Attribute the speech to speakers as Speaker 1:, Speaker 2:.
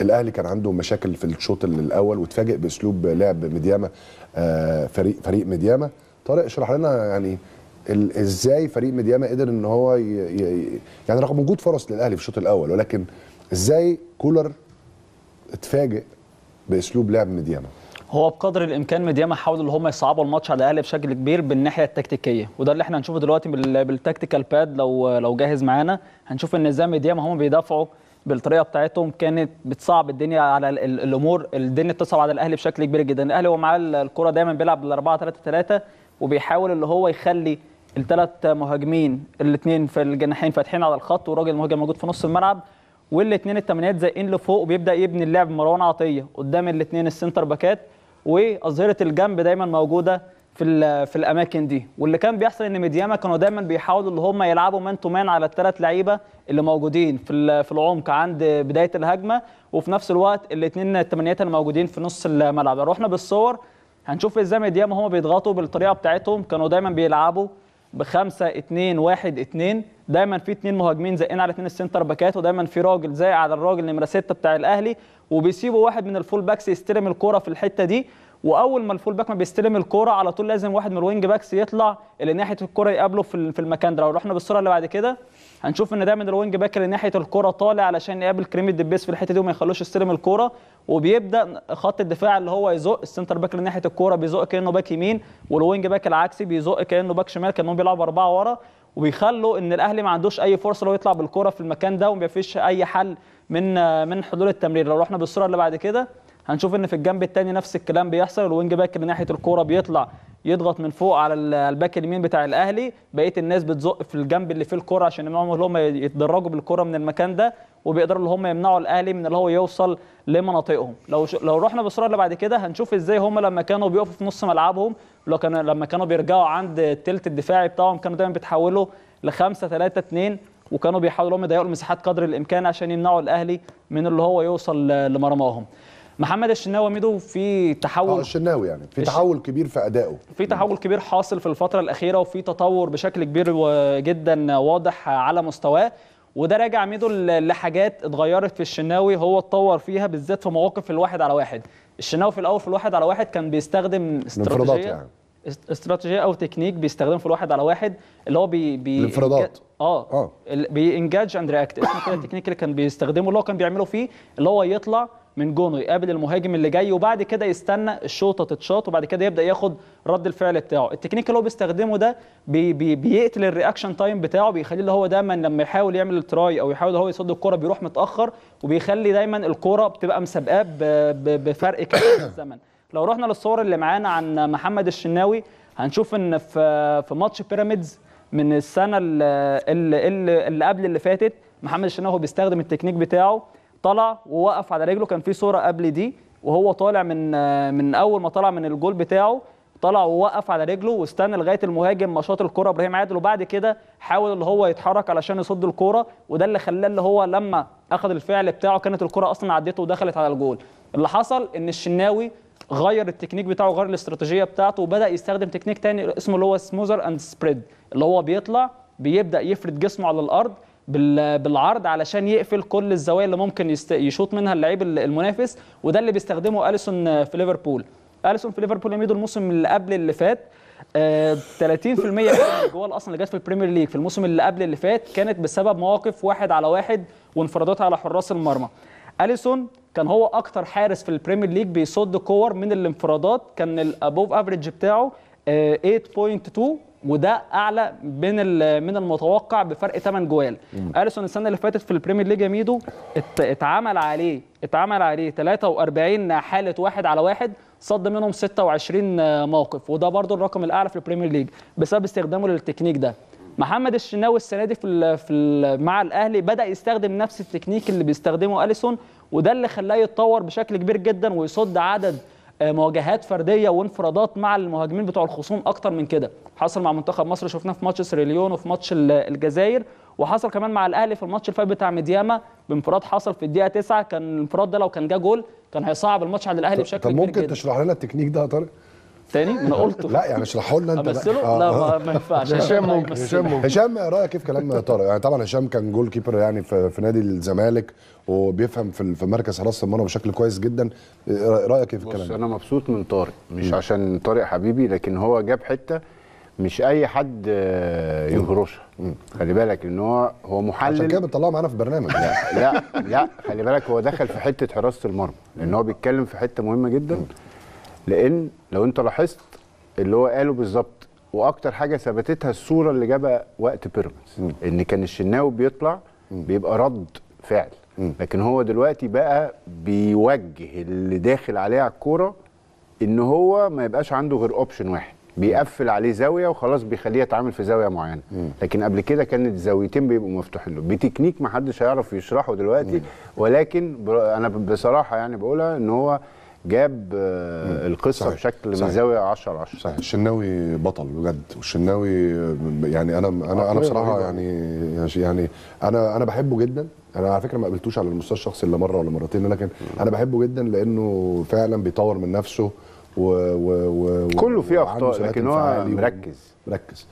Speaker 1: الأهلي كان عنده مشاكل في الشوط الأول واتفاجئ بأسلوب لعب مدياما آه، فريق فريق مدياما طارق اشرح لنا يعني إزاي فريق مدياما قدر إن هو. يعني رغم وجود فرص للأهلي في الشوط الأول ولكن إزاي كولر اتفاجئ بأسلوب لعب مدياما
Speaker 2: هو بقدر الإمكان مدياما حاولوا إن هم يصعبوا الماتش على الأهلي بشكل كبير بالناحية التكتيكية وده اللي إحنا هنشوفه دلوقتي بال- بالتكتيكال باد لو لو جاهز معانا هنشوف إن إزاي ميدياما هم بيدافعوا بالطريقة بتاعتهم كانت بتصعب الدنيا على ال- ال- الأمور. الدنيا بتصعب على الأهلي بشكل كبير جدا. الأهلي هو معاه الكرة دايما بيلعب بال 4 3 3 وبيحاول اللي هو يخلي الثلاث مهاجمين الاثنين في الجناحين فاتحين على الخط والراجل المهاجم موجود في نص الملعب والاثنين التمانيات زاقين لفوق وبيبدأ يبني اللعب مروان عطية قدام الاثنين ال center back ات وأظهرة الجنب دايما موجودة في في الأماكن دي. واللي كان بيحصل إن ميدياما كانوا دايما بيحاولوا اللي هم يلعبوا man to man على الثلاث لعيبة اللي موجودين في في العمق عند بداية الهجمة وفي نفس الوقت الاثنين التمانيات اللي موجودين في نص الملعب. لو رحنا بالصور هنشوف إزاي ميدياما هم بيضغطوا بالطريقة بتاعتهم. كانوا دايما بيلعبوا بخمسة اتنين واحد اتنين. دايما في اتنين مهاجمين زاقين على اتنين ال center back ات ودايما في راجل زاق على الراجل نمرة ستة بتاع الأهلي. وبيسيبوا واحد من ال full backs يستلم الكرة في الحتة دي. وأول ما ال full back ما بيستلم الكرة على طول لازم واحد من ال wing backs يطلع اللي ناحية الكرة يقابله في ال- في المكان ده. لو رحنا بالصورة اللي بعد كده هنشوف إن دايما ال wing back اللي ناحية الكرة طالع علشان يقابل كريم الدبيس في الحتة دي وما يخلوش يستلم الكرة وبيبدأ خط الدفاع اللي هو يزق ال center back اللي ناحية الكورة بيزق كأنه back يمين وال wing back العكسي بيزق كأنه back شمال كأنهم بيلعبوا أربعة ورا. وبيخلوا إن الأهلي ما عندوش أي فرصة لو يطلع بالكورة في المكان ده وما فيش أي حل من من حلول التمرير. لو رحنا بالصورة اللي بعد كده هنشوف إن في الجنب الثاني نفس الكلام بيحصل ال wing back اللي ناحية الكورة بيطلع يضغط من فوق على ال- ال back اليمين بتاع الأهلي. بقية الناس بتزق في الجنب اللي فيه الكورة عشان يمنعهم اللي هم يتدرجوا بالكورة من المكان ده وبيقدروا اللي هم يمنعوا الأهلي من اللي هو يوصل لمناطقهم. لو ش... لو رحنا بالصورة اللي بعد كده هنشوف إزاي هم لما كانوا بيقفوا في نص ملعبهم لو كان لما كانوا بيرجعوا عند التلت الدفاعي بتاعهم كانوا دايما بيتحولوا ل 5 3 2 وكانوا بيحاولوا هم يضيقوا المساحات قدر الإمكان عشان يمنعوا الأهلي من اللي هو يوصل لمرماهم. محمد الشناوي ميدو في
Speaker 1: آه
Speaker 2: تحول
Speaker 1: الشناوي يعني. في
Speaker 2: الش-
Speaker 1: تحول كبير في أدائه.
Speaker 2: في تحول كبير حاصل في الفترة الأخيرة وفي تطور بشكل كبير جدا واضح على مستواه. وده راجع ميدو لحاجات اتغيرت في الشناوي هو اتطور فيها بالذات في مواقف الواحد على واحد. الشناوي في الأول في الواحد على واحد كان بيستخدم استراتيجية
Speaker 1: يعني.
Speaker 2: است- استراتيجية أو تكنيك بيستخدمه في الواحد على واحد اللي هو بي, بي
Speaker 1: الانفرادات. آه.
Speaker 2: ال- engage and react اسمه كده التكنيك اللي كان بيستخدمه اللي هو كان بيعمله فيه اللي هو يطلع من جونه يقابل المهاجم اللي جاي وبعد كده يستنى الشوطة تتشاط وبعد كده يبدأ ياخد رد الفعل بتاعه. التكنيك اللي هو بيستخدمه ده بي بي بيقتل ال reaction time بتاعه بيخليه اللي هو دايما لما يحاول يعمل ال try أو يحاول هو يصد الكرة بيروح متأخر وبيخلي دايما الكرة بتبقى مسابقاه بفرق كبير في الزمن. لو رحنا للصور اللي معانا عن محمد الشناوي هنشوف إن في في ماتش بيراميدز من السنة اللي, اللي, اللي قبل اللي فاتت محمد الشناوي هو بيستخدم التكنيك بتاعه. طلع ووقف على رجله. كان في صورة قبل دي وهو طالع من من أول ما طلع من الجول بتاعه طلع ووقف على رجله واستنى لغاية المهاجم ما شاط الكرة إبراهيم عادل وبعد كده حاول اللي هو يتحرك علشان يصد الكرة. وده اللي خلاه اللي هو لما أخذ الفعل بتاعه كانت الكرة أصلا عدته ودخلت على الجول. اللي حصل إن الشناوي غير التكنيك بتاعه غير الاستراتيجية بتاعته وبدأ يستخدم تكنيك تاني اسمه اللي هو smother and spread اللي هو بيطلع بيبدأ يفرد جسمه على الأرض بالعرض علشان يقفل كل الزوايا اللي ممكن. يشوط منها اللعيب ال- المنافس وده اللي بيستخدمه أليسون في ليفربول أليسون في ليفربول يا ميدو الموسم اللي قبل اللي فات آه 30% من الجوال أصلا اللي جت في ال Premier League في الموسم اللي قبل اللي فات كانت بسبب مواقف واحد على واحد وانفرادات على حراس المرمى أليسون كان هو أكتر حارس في ال Premier League بيصد كور من الانفرادات كان ال above average بتاعه آه، 8.2 وده أعلى من من المتوقع بفرق 8 جوال. أليسون السنة اللي فاتت في ال Premier League يا ميدو ات- اتعمل عليه اتعمل عليه 43 حالة واحد على واحد صد منهم 26 موقف وده برضو الرقم الأعلى في ال Premier League بسبب استخدامه للتكنيك ده. محمد الشناوي السنة دي في ال في ال مع الأهلي بدأ يستخدم نفس التكنيك اللي بيستخدمه أليسون وده اللي خلاه يتطور بشكل كبير جدا ويصد عدد مواجهات فردية وانفرادات مع المهاجمين بتوع الخصوم أكتر من كده. حصل مع منتخب مصر شفناه في ماتش سيراليون وفي ماتش ال- الجزائر وحصل كمان مع الأهلي في الماتش اللي فات بتاع ميدياما. بانفراد حصل في الدقيقة 9 كان الانفراد ده لو كان جه جول كان هيصعب الماتش على الأهلي بشكل
Speaker 1: طب
Speaker 2: كبير
Speaker 1: ممكن
Speaker 2: جدا.
Speaker 1: تشرح لنا التكنيك ده يا طارق؟
Speaker 2: تاني؟ ما أنا قلته.
Speaker 1: لا يعني اشرحه لنا
Speaker 2: أنت.
Speaker 1: أمثله؟
Speaker 2: لا.
Speaker 1: آه.
Speaker 2: ما, ما ينفعش.
Speaker 3: هشام
Speaker 2: لا
Speaker 3: ممكن،. هشام ممكن.
Speaker 1: هشام رأيك كيف كلام طارق؟ يعني طبعا هشام كان goalkeeper يعني في, في نادي الزمالك وبيفهم في في مركز حراسه المرمى بشكل كويس جدا. رأيك كيف
Speaker 4: بص
Speaker 1: الكلام
Speaker 4: أنا مبسوط من طارق. مش عشان طارق حبيبي لكن هو جاب حتة مش أي حد آه، يهرشها خلي بالك إن هو هو
Speaker 1: عشان كده
Speaker 4: محلل
Speaker 1: بنطلعه معانا في برنامج.
Speaker 4: لا لا خلي بالك هو دخل في حتة حراسة المرمى لأن هو بيتكلم في حتة مهمة جدا. لأن لو انت لاحظت اللي هو قاله بالظبط وأكتر حاجة ثبتتها الصورة اللي جابها وقت بيراميدز إن كان الشناوي بيطلع بيبقى رد فعل. لكن هو دلوقتي بقى بيوجه اللي داخل عليه على الكورة إن هو ما يبقاش عنده غير اوبشن واحد. بيقفل عليه زاوية وخلاص بيخليه يتعامل في زاوية معينة. لكن قبل كده كانت زاويتين بيبقوا مفتوحين له. بتكنيك ما حدش هيعرف يشرحه دلوقتي ولكن أنا بصراحة يعني بقولها إن هو جاب آه، القصة
Speaker 1: صحيح.
Speaker 4: بشكل من. زاويه 10 على 10
Speaker 1: صحيح. الشناوي بطل بجد. والشناوي يعني أنا أنا أنا بصراحة يعني يعني أنا أنا بحبه جدا. أنا على فكرة ما قابلتوش على المستوى الشخصي إلا مرة ولا مرتين لكن أنا بحبه جدا لأنه فعلا بيطور من نفسه و و و
Speaker 4: كله فيه
Speaker 1: أخطاء
Speaker 4: لكن هو مركز.
Speaker 1: مركز.